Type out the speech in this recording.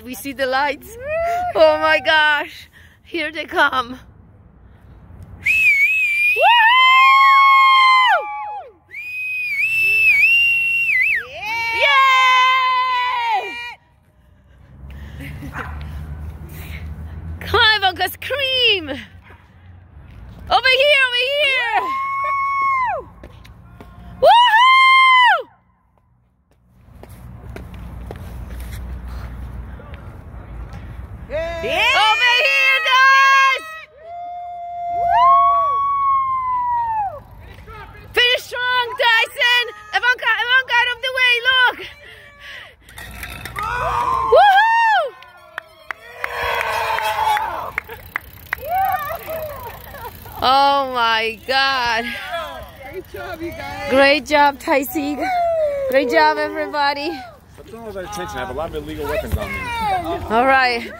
We see the lights. Oh my gosh. Here they come. Come on, Ivanka, scream! Over here, over here! Woohoo! Yeah. Over here, guys! Finish strong, Tyson! Ivanka, Ivanka, out of the way, look! Woohoo! Oh my God. Great job, you guys. Great job, Tyson. Great job, everybody. Stop doing all that attention. I have a lot of illegal weapons on me. All right.